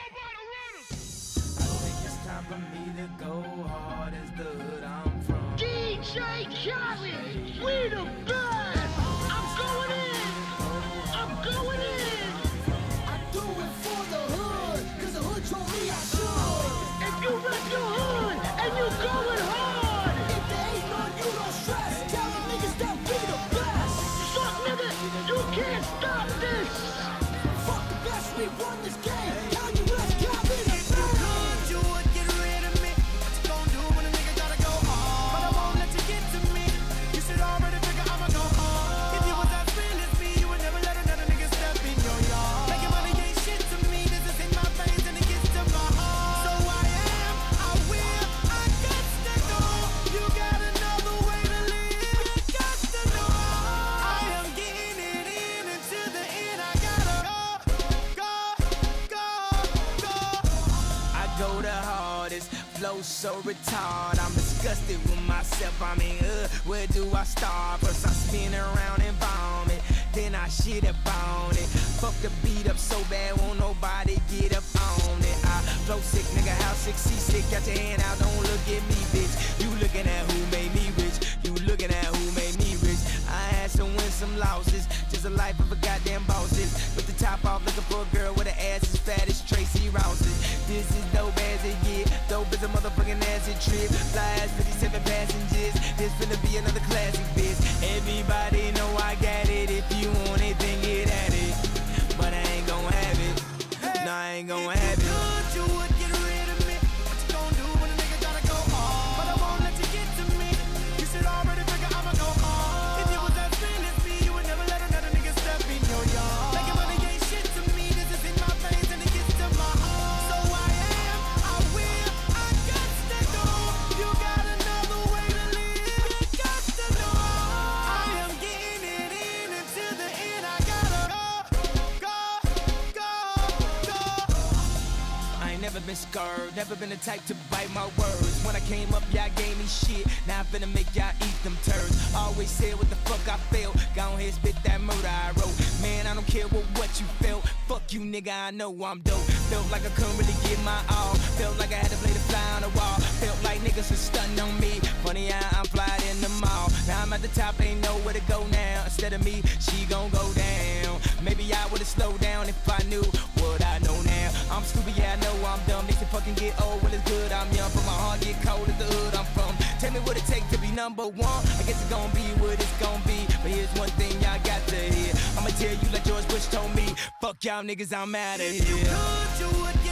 I think it's time for me to go hard as the hood I'm from. DJ Khaled, we the best. Flow so retarded. I'm disgusted with myself. I mean, uh, where do I start? First I spin around and vomit, then I shit up on it. Fuck the beat up so bad, won't nobody get up on it. I flow sick, nigga, how sick, see sick. Got your hand out, don't look at me, bitch. You looking at who made me rich? You looking at who made me rich? I had some wins, some losses. Just a life of a goddamn bosses. With the top off, looking for a girl with an ass as fat as Tracee Ross's. This is get. As a motherfucking acid trip. Fly as 57 passengers. This finna be another classic, bitch. Everybody know I got it. If you want it, then get at it. But I ain't gon' have it. No, I ain't gon' have it. Ain't never been the type to bite my words. When I came up, y'all gave me shit. Now I'm finna make y'all eat them turds. Always said what the fuck I felt. Go ahead, spit that murder I wrote. Man, I don't care what, what you felt. Fuck you, nigga, I know I'm dope. Felt like I couldn't really give my all. Felt like I had to play the fly on the wall. Felt like niggas was stunting on me. Funny how I'm flying in the mall. Now I'm at the top, ain't nowhere to go now. Instead of me, she gon' go down. Maybe I would've slowed down if I knew what I know now. I'm stupid, yeah, I know I'm dumb. Fucking get old, well it's good, I'm young. But my heart get cold at the hood I'm from. Tell me what it take to be number one. I guess it's gonna be what it's gonna be. But here's one thing y'all got to hear. I'ma tell you like George Bush told me. Fuck y'all niggas, I'm outta here.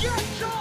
Get your